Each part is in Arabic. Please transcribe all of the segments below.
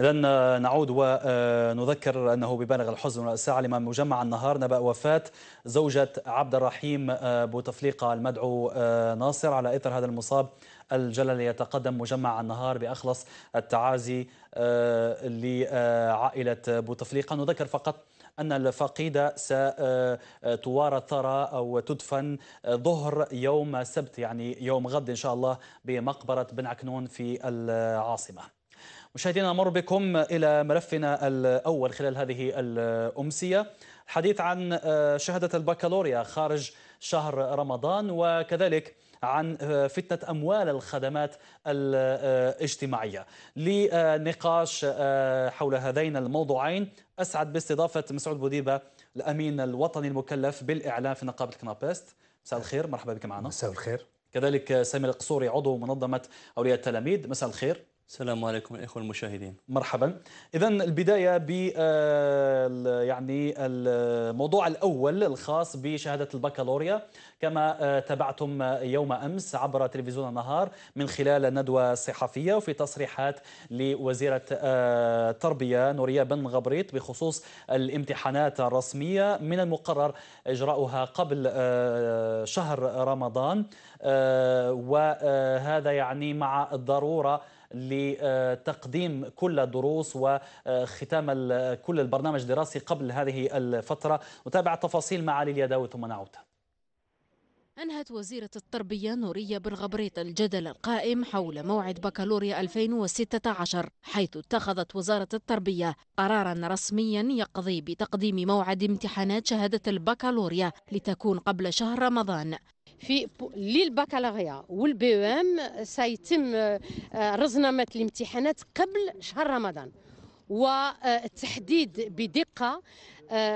إذا نعود ونذكر أنه ببالغ الحزن والساعة لما مجمع النهار نبأ وفاة زوجة عبد الرحيم بوتفليقة المدعو ناصر. على إثر هذا المصاب الجلل يتقدم مجمع النهار بأخلص التعازي لعائلة بوتفليقة نذكر فقط أن الفقيدة ستوارى الثرى أو تدفن ظهر يوم السبت يعني يوم غد إن شاء الله بمقبرة بن عكنون في العاصمة. مشاهدينا نمر بكم إلى ملفنا الأول خلال هذه الأمسية. الحديث عن شهادة البكالوريا خارج شهر رمضان وكذلك عن فتنة أموال الخدمات الاجتماعية. لنقاش حول هذين الموضوعين أسعد باستضافة مسعود بوديبة الأمين الوطني المكلف بالإعلام في نقابة كنابست مساء الخير مرحبا بك معنا. مساء الخير. كذلك سامي القصوري عضو منظمة أولياء التلاميذ. مساء الخير. السلام عليكم الاخوه المشاهدين. مرحبا. اذا البداية ب يعني الموضوع الأول الخاص بشهادة البكالوريا. كما تابعتم يوم أمس عبر تلفزيون النهار من خلال الندوه الصحفيه وفي تصريحات لوزيرة التربيه نورية بن غبريط بخصوص الامتحانات الرسمية. من المقرر إجراؤها قبل شهر رمضان وهذا يعني مع الضرورة لتقديم كل الدروس وختام كل البرنامج الدراسي قبل هذه الفترة. نتابع التفاصيل مع علي اليداوي ثم نعود. أنهت وزيرة التربية نورية بن الجدل القائم حول موعد بكالوريا 2016 حيث اتخذت وزارة التربية قرارا رسميا يقضي بتقديم موعد امتحانات شهادة البكالوريا لتكون قبل شهر رمضان. في للبكالوريا وال BEM سيتم رزنامة الامتحانات قبل شهر رمضان. والتحديد بدقة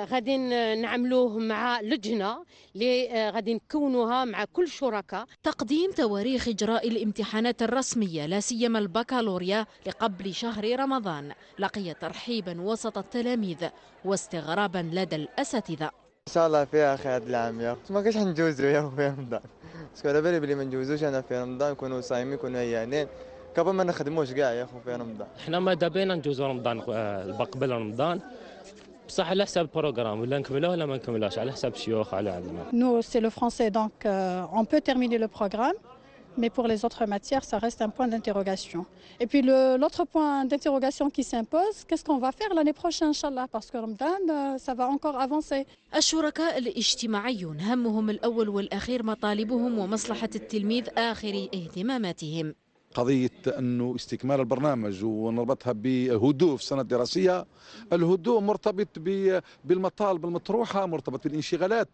غادي نعملوه مع لجنة اللي غادي نكونوها مع كل شركاء. تقديم تواريخ إجراء الامتحانات الرسمية لا سيما البكالوريا لقبل شهر رمضان. لقي ترحيبا وسط التلاميذ واستغرابا لدى الأساتذة. إن شاء الله فيها خير هاد العام يا ما كاش حنجوزو يا في رمضان. parce que على بالي بلي ما نجوزوش أنا في رمضان نكونوا صايمين نكونوا هيانين capable ما نخدموش كاع يا خو في رمضان. حنا ماذا بينا نجوزو رمضان قبل رمضان. بصح على حساب ال programme ولا نكملوه ولا ما نكملوش على حساب الشيوخ على عندنا. Nous c'est le français donc euh, on peut terminer le programme. Mais pour les autres matières, ça reste un point d'interrogation. Et puis l'autre point d'interrogation qui s'impose, qu'est-ce qu'on va faire l'année prochaine, إن شاء الله, parce que Ramadan, ça va encore avancer. الشركاء الاجتماعيون همهم الأول والأخير مطالبهم ومصلحة التلميذ آخر اهتماماتهم قضية أنه استكمال البرنامج ونربطها بهدوء في السنة الدراسية الهدوء مرتبط بالمطالب المطروحة مرتبط بالانشغالات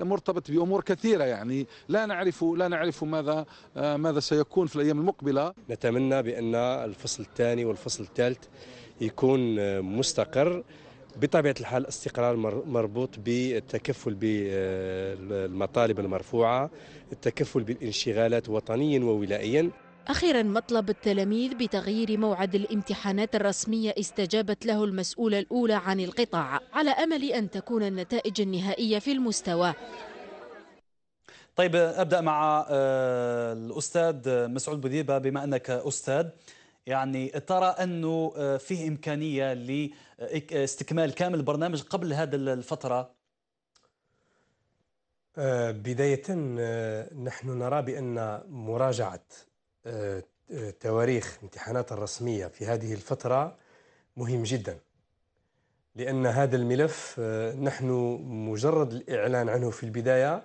مرتبط بأمور كثيرة يعني. لا نعرف لا نعرف ماذا ماذا سيكون في الأيام المقبلة. نتمنى بأن الفصل الثاني والفصل الثالث يكون مستقر. بطبيعة الحال استقرار مربوط بالتكفل بالمطالب المرفوعة التكفل بالانشغالات وطنيا وولائيا. أخيرا مطلب التلاميذ بتغيير موعد الامتحانات الرسمية استجابت له المسؤولة الأولى عن القطاع على أمل أن تكون النتائج النهائية في المستوى. طيب أبدأ مع الأستاذ مسعود بوديبة بما أنك أستاذ. يعني ترى أنه فيه إمكانية لاستكمال كامل البرنامج قبل هذه الفترة؟ بداية نحن نرى بأن مراجعة تواريخ امتحانات الرسمية في هذه الفترة مهم جدا لأن هذا الملف نحن مجرد الإعلان عنه في البداية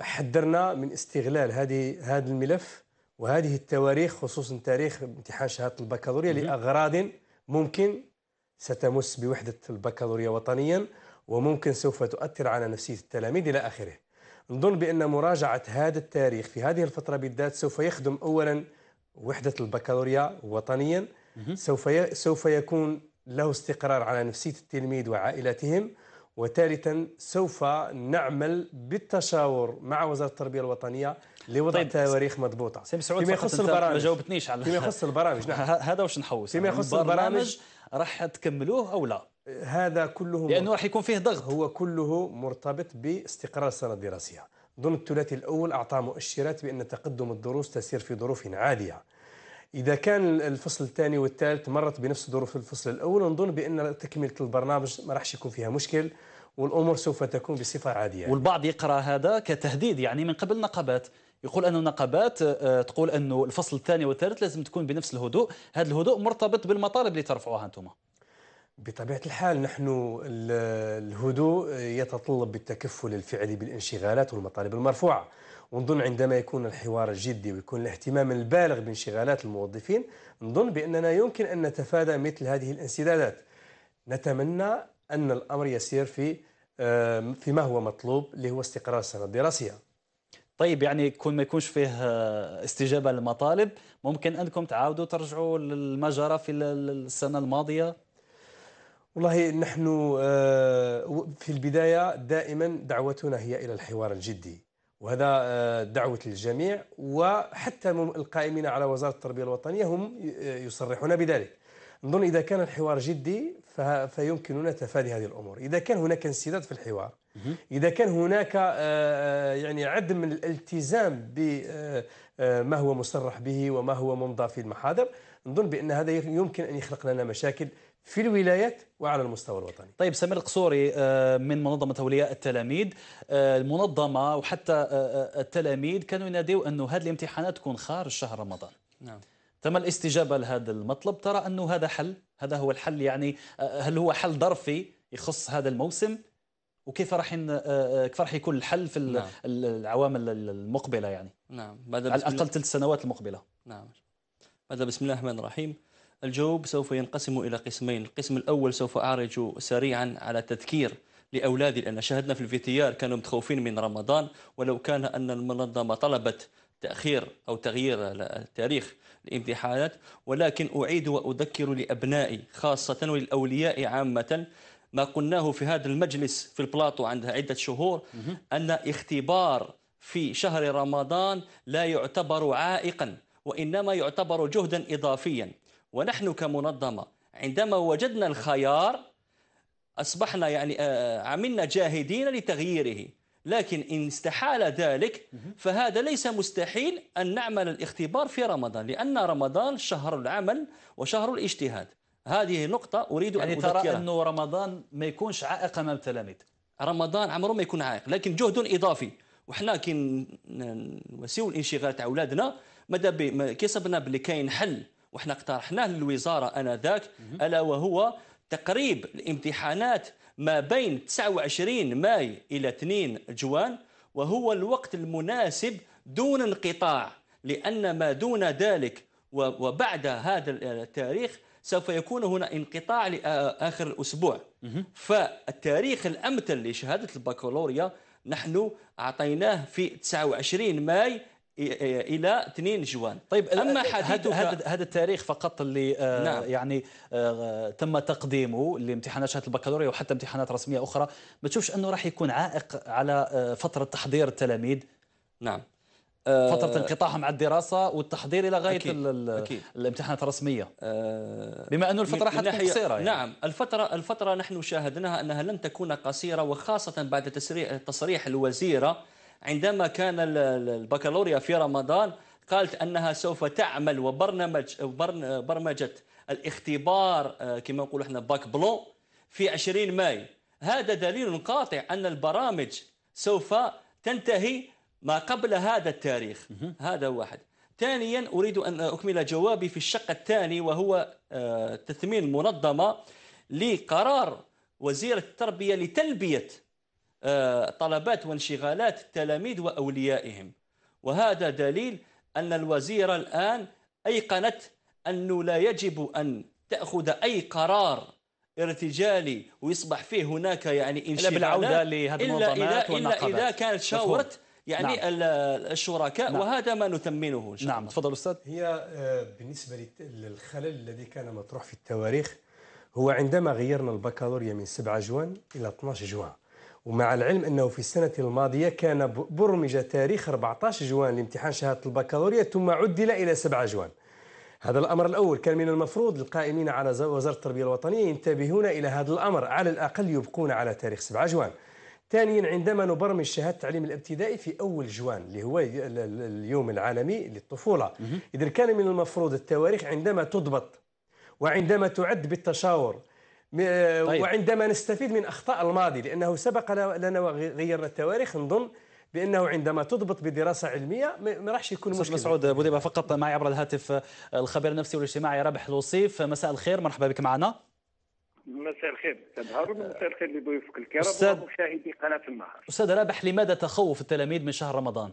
حذرنا من استغلال هذه هذا الملف وهذه التواريخ خصوصا تاريخ امتحان شهادة البكالوريا لأغراض ممكن ستمس بوحدة البكالوريا وطنيا وممكن سوف تؤثر على نفسية التلاميذ إلى آخره. نظن بأن مراجعة هذا التاريخ في هذه الفترة بالذات سوف يخدم أولا وحدة البكالوريا وطنيا. سوف سوف يكون له استقرار على نفسية التلميذ وعائلتهم. وثالثا سوف نعمل بالتشاور مع وزارة التربية الوطنية لوضع طيب تواريخ مضبوطة. فيما يخص البرامج. ما جاوبتنيش على فيما يخص البرامج نعم. هذا واش نحوس؟ فيما يخص البرامج. راح تكملوه أو لا؟ هذا كله لأنه راح يكون فيه ضغط. هو كله مرتبط باستقرار السنة الدراسيه ضمن الثلاثي الأول أعطى مؤشرات بأن تقدم الدروس تسير في ظروف عالية. إذا كان الفصل الثاني والثالث مرت بنفس ظروف الفصل الأول نظن بأن تكملة البرنامج ما راحش يكون فيها مشكل والأمور سوف تكون بصفة عادية. والبعض يقرأ هذا كتهديد يعني من قبل نقابات. يقول أن النقابات آه، تقول أنه الفصل الثاني والثالث لازم تكون بنفس الهدوء. هذا الهدوء مرتبط بالمطالب اللي ترفعوها أنتم. بطبيعة الحال نحن الهدوء يتطلب بالتكفل الفعلي بالانشغالات والمطالب المرفوعة. ونظن عندما يكون الحوار الجدي ويكون الاهتمام البالغ بانشغالات الموظفين نظن بأننا يمكن أن نتفادى مثل هذه الانسدادات. نتمنى أن الأمر يسير في فيما هو مطلوب اللي هو استقرار السنة الدراسية. طيب يعني يكون ما يكونش فيه آه، استجابة للمطالب ممكن أنكم تعاودوا ترجعوا لما جرى في السنة الماضية؟ والله نحن آه، في البداية دائما دعوتنا هي إلى الحوار الجدي وهذا آه، دعوة للجميع وحتى القائمين على وزارة التربية الوطنية هم يصرحون بذلك. نظن إذا كان الحوار جدي فيمكننا تفادي هذه الأمور. إذا كان هناك انسداد في الحوار إذا كان هناك آه، يعني عدم الالتزام بما هو مصرح به وما هو ممضى في المحاضر نظن بأن هذا يمكن أن يخلق لنا مشاكل في الولايات وعلى المستوى الوطني. طيب سمير القصوري آه، من منظمة أولياء التلاميذ. آه، المنظمة وحتى آه، التلاميذ كانوا يناديوا أنه هذه الامتحانات تكون خارج شهر رمضان. نعم. تم الاستجابة لهذا المطلب. ترى أنه هذا حل هذا هو الحل يعني هل هو حل ظرفي يخص هذا الموسم؟ وكيف راح كيف راح يكون الحل في نعم. العوامل المقبلة يعني؟ نعم. على الأقل ثلاث سنوات المقبلة. نعم. بعد بسم الله الرحمن الرحيم الجواب سوف ينقسم إلى قسمين. القسم الأول سوف أعرج سريعا على تذكير لأولادي لأن شاهدنا في الفيتيار كانوا متخوفين من رمضان ولو كان أن المنظمة طلبت تأخير أو تغيير التاريخ الامتحانات ولكن أعيد وأذكر لأبنائي خاصة وللأولياء عامة ما قلناه في هذا المجلس في البلاطو عندها عدة شهور أن اختبار في شهر رمضان لا يعتبر عائقا وإنما يعتبر جهدا إضافيا. ونحن كمنظمة عندما وجدنا الخيار أصبحنا يعني آه، عملنا جاهدين لتغييره. لكن إن استحال ذلك فهذا ليس مستحيل أن نعمل الاختبار في رمضان لأن رمضان شهر العمل وشهر الاجتهاد. هذه نقطة أريد يعني أن أذكرها. ترى أنه رمضان ما يكونش عائق أمام التلاميذ. رمضان عمره ما يكون عائق لكن جهد إضافي. وحنا كي نسيو الانشغال تاع أولادنا ماذا كي صبنا بلي كاين حل. وحنا اقترحناه للوزارة آنذاك ألا وهو تقريب الامتحانات ما بين 29 ماي إلى 2 جوان وهو الوقت المناسب دون انقطاع لأن ما دون ذلك وبعد هذا التاريخ سوف يكون هنا انقطاع لآخر الأسبوع فالتاريخ الأمثل لشهادة البكالوريا نحن أعطيناه في 29 ماي إلى 2 جوان طيب أما حديثك هذا التاريخ فقط اللي آه نعم. يعني آه تم تقديمه لامتحانات شهاده البكالوريا وحتى امتحانات رسمية أخرى ما تشوفش أنه راح يكون عائق على آه فترة تحضير التلاميذ نعم آه، فترة انقطاعهم عن الدراسة والتحضير إلى غاية أكيد. أكيد. الامتحانات الرسمية آه، بما أن الفترة حتكون قصيرة يعني. نعم الفترة الفترة نحن شاهدناها أنها لن تكون قصيرة وخاصة بعد تصريح الوزيرة عندما كان البكالوريا في رمضان قالت أنها سوف تعمل وبرنامج برمجة الاختبار آه، كما نقول إحنا bac blanc في 20 ماي. هذا دليل قاطع أن البرامج سوف تنتهي ما قبل هذا التاريخ. هذا واحد. ثانيا أريد أن أكمل جوابي في الشق الثاني وهو آه، تثمين منظمة لقرار وزير التربية لتلبية آه، طلبات وانشغالات التلاميذ وأوليائهم. وهذا دليل أن الوزيرة الآن أيقنت أنه لا يجب أن تأخذ أي قرار ارتجالي ويصبح فيه هناك يعني انشغالات إلا بالعودة لهذه المنظمات إلا, إلا إذا كانت شاورت يعني نعم. الشركاء نعم. وهذا ما نثمنه إن شاء نعم تفضل أستاذ. هي آه، بالنسبة للخلل الذي كان مطروح في التواريخ هو عندما غيرنا البكالوريا من 7 جوان إلى 12 جوان. ومع العلم أنه في السنة الماضية كان برمج تاريخ 14 جوان لامتحان شهادة البكالوريا ثم عدل إلى 7 جوان. هذا الأمر الأول كان من المفروض القائمين على وزارة التربية الوطنية ينتبهون إلى هذا الأمر على الأقل يبقون على تاريخ 7 جوان. ثانيا عندما نبرمج شهادة التعليم الابتدائي في أول جوان اللي هو اليوم العالمي للطفولة. إذا كان من المفروض التواريخ عندما تضبط وعندما تعد بالتشاور طيب. وعندما نستفيد من أخطاء الماضي لأنه سبق لنا وغيرنا التواريخ نظن بأنه عندما تضبط بدراسة علمية ما راحش يكون أستاذ مشكل مسعود بوديبة فقط معي عبر الهاتف آه، الخبير النفسي والاجتماعي رابح الوصيف. مساء الخير مرحبا بك معنا. مساء الخير. أستاذ هارون ومساء الخير لضيوفك الكرام أستاذ- ومشاهدي قناة النهار. أستاذ رابح لماذا تخوف التلاميذ من شهر رمضان؟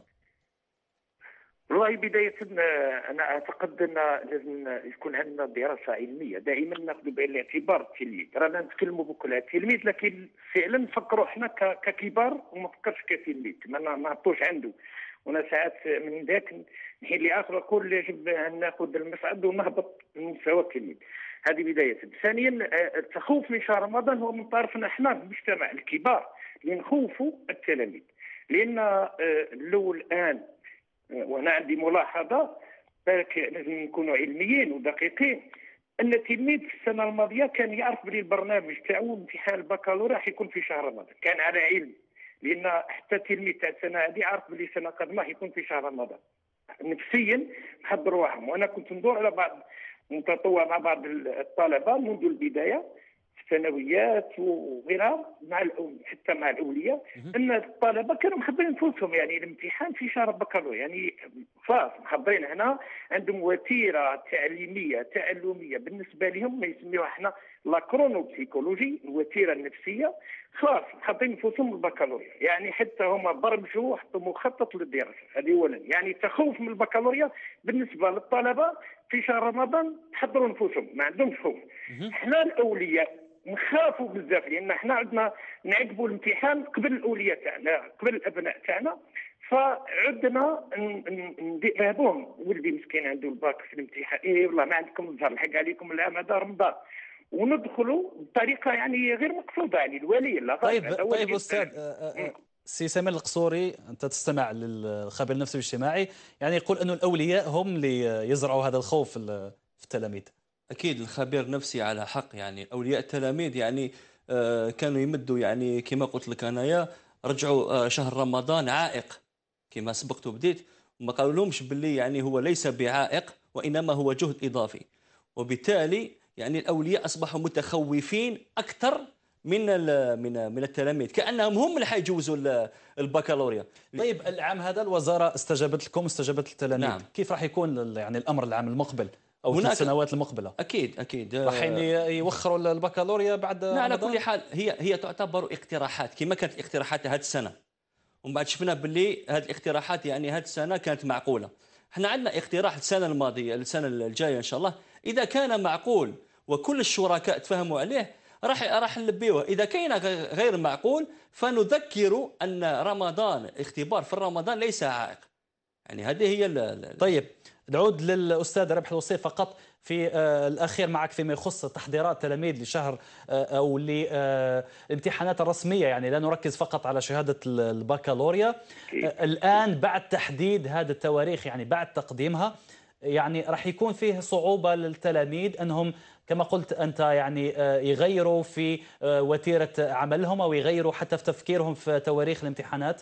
والله بداية آه، أنا أعتقد أن لازم يكون عندنا دراسة علمية. دائما نأخذ بعين الاعتبار التلميذ. رانا نتكلموا بكل التلميذ لكن فعلا نفكروا إحنا ككبار وما نفكرش كتلميذ. ما نعطوش عنده. وأنا ساعات من ذاك نحيل لآخر أقول يجب أن نأخذ المصعد ونهبط من مستوى التلميذ. هذه بداية. ثانيا آه، التخوف من شهر رمضان هو من طرفنا إحنا المجتمع الكبار. اللي نخوفوا التلاميذ. لأن آه، لو الآن وأنا عندي ملاحظه بالك لازم نكونوا علميين ودقيقين أن التلميذ في السنة الماضية كان يعرف بلي البرنامج تاعو امتحان البكالوريا راح يكون في شهر رمضان. كان على علم لأن حتى التلميذ تاع السنة هذه عارف بلي السنة القادمه حيكون في شهر رمضان. نفسيا محضر روحهم وأنا كنت ندور على بعض متطوع مع بعض الطلبة منذ البداية. الثانويات وغيرها مع الأم حتى مع الاولياء إن الطلبة كانوا محضرين نفوسهم يعني الامتحان في شهر البكالوريا يعني خلاص محضرين هنا عندهم وتيرة تعليمية تعلمية. بالنسبة لهم ما يسميوها إحنا لا كرونوبسيكولوجي الوتيرة النفسية. خلاص محضرين نفوسهم البكالوريا يعني حتى هما برمجوا وحطوا مخطط للدراسة هذه اولا. يعني تخوف من البكالوريا بالنسبة للطلبة في شهر رمضان تحضروا نفوسهم ما عندهمش خوف. إحنا الأولياء نخافوا بزاف لأن إحنا عندنا نعقبوا الامتحان قبل الأولياء تاعنا قبل الأبناء تاعنا. فعدنا نذهبوهم. ولدي مسكين عنده الباك في الامتحان. إيه والله ما عندكم الزهر الحق عليكم العام هذا رمضان. وندخلوا بطريقة يعني غير مقصودة يعني الولي لا طيب طيب أستاذ يستاهل. آه، آه، سي سمير القصوري أنت تستمع للخبير النفسي والاجتماعي. يعني يقول انه الأولياء هم اللي يزرعوا هذا الخوف في ال- في التلاميذ. أكيد الخبير النفسي على حق يعني أولياء التلاميذ يعني آه، كانوا يمدوا يعني كما قلت لك انايا رجعوا آه، شهر رمضان عائق كما سبقت وبديت. وما قالوا لهمش باللي يعني هو ليس بعائق وإنما هو جهد إضافي. وبالتالي يعني الأولياء أصبحوا متخوفين أكثر من من من التلاميذ. كأنهم هم اللي حيجوزوا ال- البكالوريا. طيب العام هذا الوزارة استجابت لكم استجابت للتلاميذ. نعم. كيف راح يكون يعني الأمر العام المقبل؟ أو هناك- السنوات المقبلة؟ أكيد أكيد. راح ي- يوخروا البكالوريا بعد لا على؟ كل حال هي هي تعتبر اقتراحات. كما كانت الاقتراحات هذه السنة. ومن بعد شفنا باللي هذه الاقتراحات يعني هذه السنة كانت معقولة. إحنا عندنا اقتراح السنة الماضية السنة الجاية إن شاء الله. إذا كان معقول وكل الشركاء تفهموا عليه راح راح نلبيوه. إذا كان غير معقول فنذكر أن رمضان اختبار في رمضان ليس عائق. يعني هذه هي ال- ال- طيب نعود للأستاذ ربح الوصيف فقط. في آه، الأخير معك فيما يخص تحضيرات التلاميذ لشهر آه، أو للامتحانات الرسمية. يعني لا نركز فقط على شهادة ال- البكالوريا. آه، الآن بعد تحديد هذه التواريخ يعني بعد تقديمها يعني راح يكون فيه صعوبة للتلاميذ أنهم كما قلت أنت يعني آه، يغيروا في آه، وتيرة عملهم أو يغيروا حتى في تفكيرهم في تواريخ الامتحانات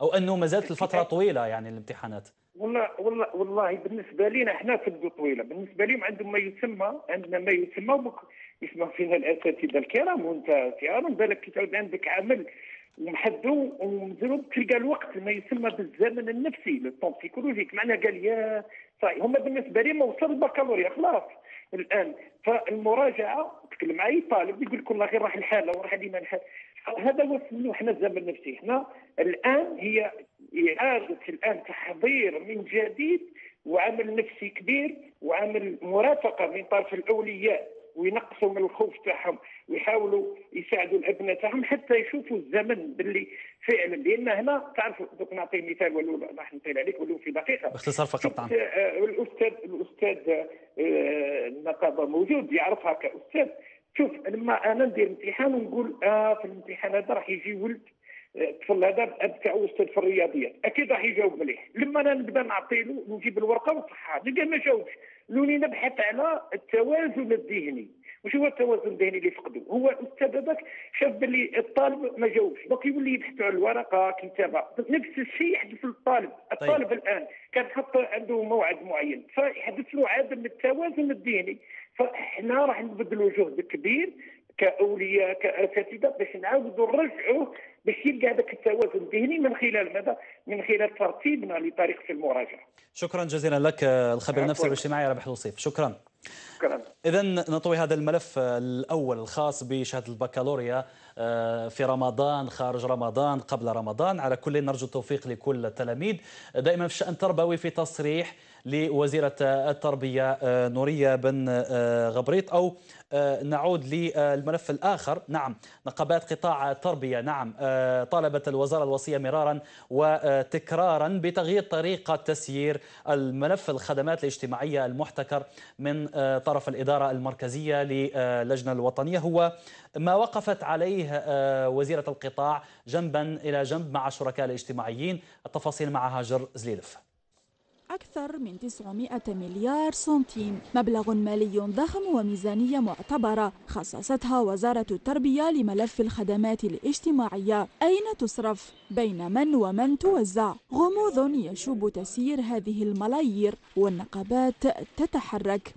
أو أنه ما زالت الفترة طويلة يعني الامتحانات. والله والله والله بالنسبة لنا إحنا تبدو طويلة. بالنسبة لهم عندهم ما يسمى عندنا ما يسمى يسمى فينا الأساتذة الكرام وأنت في بالك كي تعود عندك عمل ومحدو ومزروب تلقى الوقت ما يسمى بالزمن النفسي le psychologique معناه قال يا صحيح هما بالنسبة لي ما وصل البكالوريا خلاص. الآن فالمراجعة تكلم مع أي طالب يقول لك والله غير راح الحالة وراح ديما الحالة. هذا نسميه إحنا الزمن النفسي إحنا الآن هي إعادة الآن تحضير من جديد وعمل نفسي كبير وعمل مرافقة من طرف الأولياء. وينقصوا من الخوف تاعهم ويحاولوا يساعدوا الأبناء تاعهم حتى يشوفوا الزمن باللي فعلا لأن هنا تعرف دوك نعطي مثال ولو راح نطيل عليك ولو في دقيقة. باختصار فقط نعم الأستاذ الأستاذ آه، النقابه موجود يعرفها كأستاذ. شوف لما أنا ندير امتحان ونقول آه في الامتحان هذا راح يجي ولد آه، الطفل هذا الاب تاعو أستاذ في الرياضيات أكيد راح يجاوب مليح. لما أنا نبدأ نعطي له نجيب الورقة ونصحها نلقى ما جاوبش نولي نبحث على التوازن الذهني. وش هو التوازن الذهني اللي فقدوا هو الاستاذ هذاك شاف باللي الطالب ما جاوبش. دونك يولي يبحثوا على الورقة كتابة. نفس الشيء يحدث للطالب. الطالب طيب. الآن كان حط عنده موعد معين. فيحدث له عدم التوازن الذهني. فإحنا راح نبذلوا جهد كبير كأولياء كأساتذة باش نعاودوا نرجعوه باش يلقى هذاك التوازن الذهني من خلال ماذا؟ من خلال ترتيبنا لطريقه المراجعة. شكرا جزيلا لك الخبير النفسي والاجتماعي ربح الوصيف، شكرا. شكرا. اذا نطوي هذا الملف الأول الخاص بشهادة البكالوريا آه، في رمضان خارج رمضان قبل رمضان على كل نرجو التوفيق لكل التلاميذ دائما في الشان التربوي في تصريح لوزيرة التربية آه، نورية بن آه، غبريط أو آه، نعود للملف الآخر. نعم نقابات قطاع التربية. نعم طالبت الوزارة الوصية مرارا وتكرارا بتغيير طريقة تسيير الملف الخدمات الاجتماعية المحتكر من طرف الإدارة المركزية للجنة الوطنية. هو ما وقفت عليه وزيرة القطاع جنبا إلى جنب مع الشركاء الاجتماعيين. التفاصيل مع هاجر زليلف. أكثر من 900 مليار سنتيم. مبلغ مالي ضخم وميزانية معتبرة خصصتها وزارة التربية لملف الخدمات الاجتماعية. أين تصرف؟ بين من ومن توزع؟ غموض يشوب تسيير هذه الملايير والنقابات تتحرك.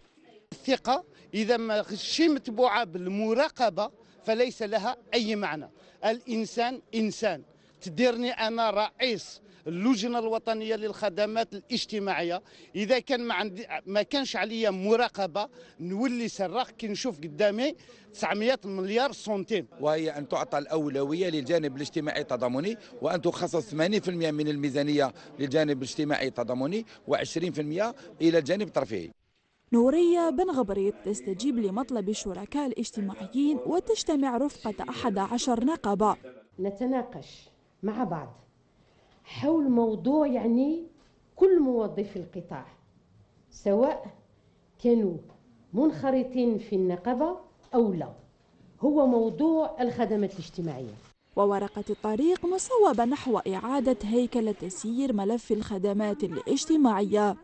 الثقة إذا ما متبوعة بالمراقبة فليس لها أي معنى. الإنسان إنسان. تديرني أنا رئيس اللجنة الوطنية للخدمات الاجتماعية. إذا كان ما عندي ما كانش عليا مراقبة نولي صراخ كي نشوف قدامي 900 مليار سنتيم وهي أن تعطى الأولوية للجانب الاجتماعي التضامني وأن تخصص 80% من الميزانية للجانب الاجتماعي التضامني و20% إلى الجانب الترفيهي. نورية بن غبريط تستجيب لمطلب الشركاء الاجتماعيين وتجتمع رفقة أحد عشر نقابة. نتناقش مع بعض. حول موضوع يعني كل موظفي القطاع سواء كانوا منخرطين في النقابة أو لا. هو موضوع الخدمات الاجتماعية. وورقة الطريق مصوبة نحو إعادة هيكلة تسيير ملف الخدمات الاجتماعية.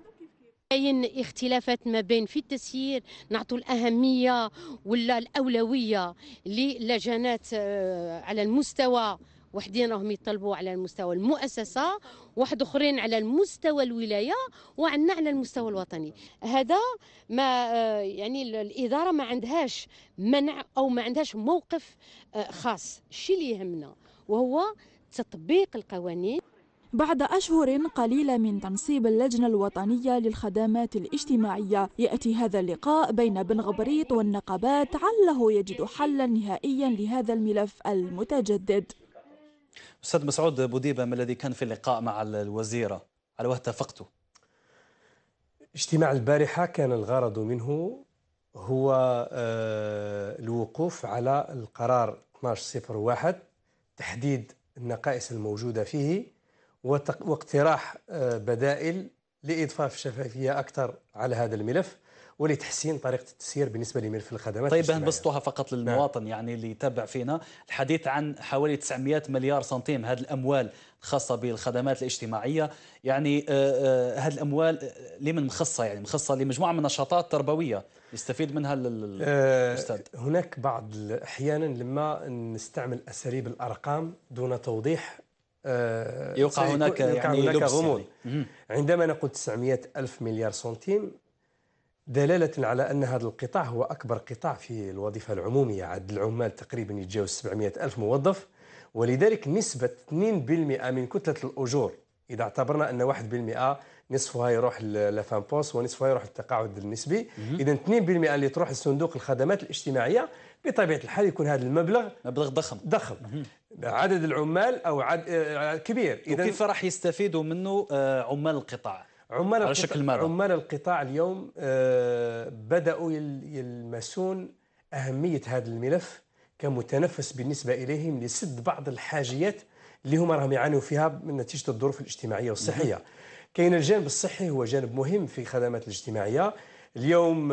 كاين اختلافات ما بين في التسيير؟ نعطوا الأهمية ولا الأولوية للجنات آه، على المستوى وحدين راهم يطلبوا على المستوى المؤسسة واحد أخرين على المستوى الولاية وعندنا على المستوى الوطني. هذا ما آه، يعني الإدارة ما عندهاش منع أو ما عندهاش موقف آه، خاص. الشيء اللي يهمنا وهو تطبيق القوانين. بعد أشهر قليلة من تنصيب اللجنة الوطنية للخدمات الاجتماعية يأتي هذا اللقاء بين بن غبريط والنقابات عله يجد حلا نهائيا لهذا الملف المتجدد. أستاذ مسعود بوديبه ما الذي كان في اللقاء مع الوزيرة؟ على وقت اتفقتوا اجتماع البارحة كان الغرض منه هو آه، الوقوف على القرار 1201 تحديد النقائص الموجودة فيه واقتراح آه، بدائل لإضفاف الشفافيه أكثر على هذا الملف. ولتحسين طريقة التسيير بالنسبة لملف الخدمات طيب نبسطوها فقط للمواطن نعم. يعني اللي يتابع فينا. الحديث عن حوالي 900 مليار سنتيم هذه الأموال الخاصة بالخدمات الاجتماعية. يعني آه، آه، هذه الأموال آه، لمن مخصصه يعني؟ مخصصه لمجموعة من النشاطات التربوية. يستفيد منها الأستاذ. هناك بعض أحيانا لما نستعمل أساليب الأرقام دون توضيح يوقع هناك يعني هناك غموض. يعني. عندما نقول 900 ألف مليار سنتيم دلالة على أن هذا القطاع هو أكبر قطاع في الوظيفة العمومية. عدد العمال تقريبا يتجاوز 700 ألف موظف ولذلك نسبة 2% من كتلة الأجور. إذا اعتبرنا أن 1% نصفها يروح لفان بوست ونصفها يروح للتقاعد النسبي. إذا 2% اللي تروح لصندوق الخدمات الاجتماعية بطبيعة الحال يكون هذا المبلغ مبلغ ضخم. ضخم. عدد العمال أو عدد آه، كبير. إذا وكيف راح يستفيدوا منه آه، عمال القطاع؟ عمال على شكل مرة. عمال القطاع اليوم آه، بدأوا يلمسون أهمية هذا الملف كمتنفس بالنسبة إليهم لسد بعض الحاجيات اللي هم راهم يعانوا فيها من نتيجة الظروف الاجتماعية والصحية. كاين الجانب الصحي هو جانب مهم في الخدمات الاجتماعية. اليوم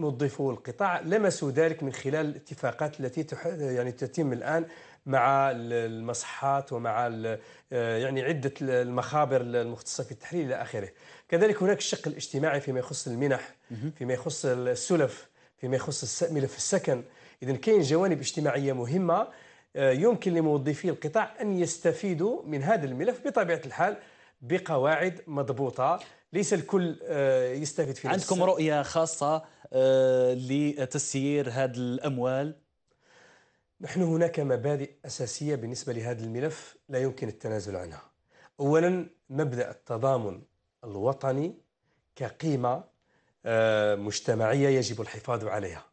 موظفو القطاع لمسوا ذلك من خلال الاتفاقات التي يعني تتم الآن مع المصحات ومع يعني عدة المخابر المختصة في التحليل إلى آخره. كذلك هناك الشق الاجتماعي فيما يخص المنح فيما يخص السلف فيما يخص ملف السكن. إذا كاين جوانب اجتماعية مهمة آه، يمكن لموظفي القطاع أن يستفيدوا من هذا الملف بطبيعة الحال بقواعد مضبوطة. ليس الكل آه، يستفيد في عندكم رؤية خاصة آه، لتسيير هذه الأموال؟ نحن هناك مبادئ أساسية بالنسبة لهذا الملف لا يمكن التنازل عنها. أولا مبدأ التضامن الوطني كقيمة مجتمعية يجب الحفاظ عليها.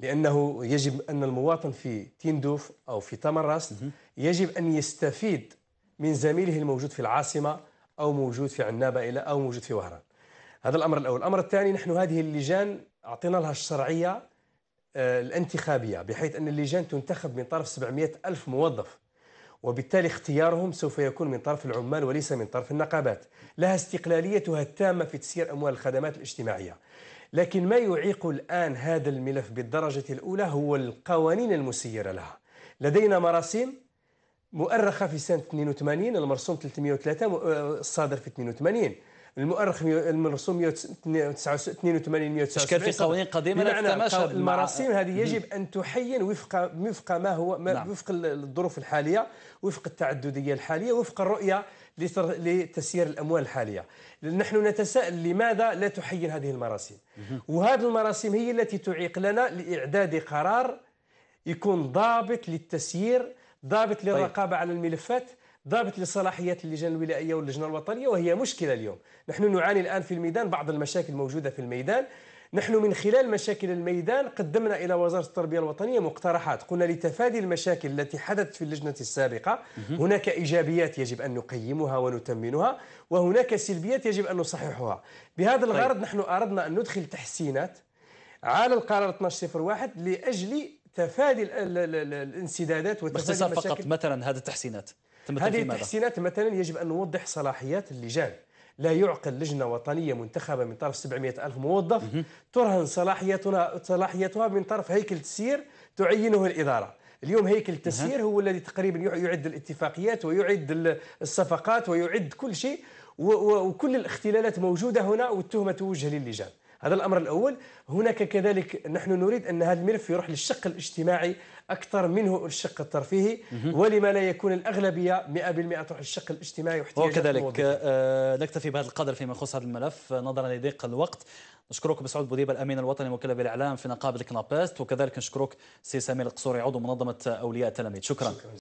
لأنه يجب أن المواطن في تيندوف أو في تمرست يجب أن يستفيد من زميله الموجود في العاصمة أو موجود في عنابة إلى أو موجود في وهران. هذا الأمر الأول. الأمر الثاني نحن هذه اللجان أعطينا لها الشرعية آه، الانتخابية بحيث أن اللجان تنتخب من طرف 700 ألف موظف وبالتالي اختيارهم سوف يكون من طرف العمال وليس من طرف النقابات. لها استقلاليتها التامة في تسيير أموال الخدمات الاجتماعية. لكن ما يعيق الآن هذا الملف بالدرجة الأولى هو القوانين المسيرة لها. لدينا مراسيم مؤرخة في سنة 82 المرسوم 303 آه، الصادر في 82 المؤرخ المرسوم 82 179 اشكال في قوانين قديمة لا تتماشى المراسيم هذه يجب أن تحين وفق وفق ما هو ما نعم. وفق الظروف الحالية وفق التعددية الحالية وفق الرؤية لتسيير الأموال الحالية نحن نتساءل لماذا لا تحين هذه المراسيم وهذه المراسيم هي التي تعيق لنا لإعداد قرار يكون ضابط للتسيير ضابط طيب. للرقابة طيب. على الملفات ضابط لصلاحيات اللجان الولائيه واللجنة الوطنية وهي مشكلة اليوم. نحن نعاني الآن في الميدان بعض المشاكل موجوده في الميدان. نحن من خلال مشاكل الميدان قدمنا إلى وزارة التربية الوطنية مقترحات. قلنا لتفادي المشاكل التي حدثت في اللجنة السابقة هناك إيجابيات يجب أن نقيمها ونتمنها وهناك سلبيات يجب أن نصححها. بهذا طيب. الغرض نحن أردنا أن ندخل تحسينات على القرار 1201 لأجل تفادي الانسدادات وتفادي باختصار فقط مثلا هذه التحسينات. هذه التحسينات مثلا يجب أن نوضح صلاحيات اللجان. لا يعقل لجنة وطنية منتخبة من طرف 700 ألف موظف ترهن صلاحيتها صلاحيتها من طرف هيكل تسيير تعينه الإدارة. اليوم هيكل التسيير هو الذي تقريبا يعد الاتفاقيات ويعد الصفقات ويعد كل شيء وكل الاختلالات موجودة هنا والتهمة توجه للجان. هذا الأمر الأول. هناك كذلك نحن نريد أن هذا الملف يروح للشق الاجتماعي أكثر منه الشق الترفيهي ولما لا يكون الأغلبية 100% تروح للشق الاجتماعي واحتياجات وكذلك آه نكتفي بهذا القدر فيما يخص هذا الملف. نظرا لضيق الوقت. نشكرك بسعود بوديبه الأمين الوطني الموكل بالاعلام في نقابة كنابست وكذلك نشكرك سي سمير القصوري عضو منظمة أولياء التلاميذ. شكرا, شكرا.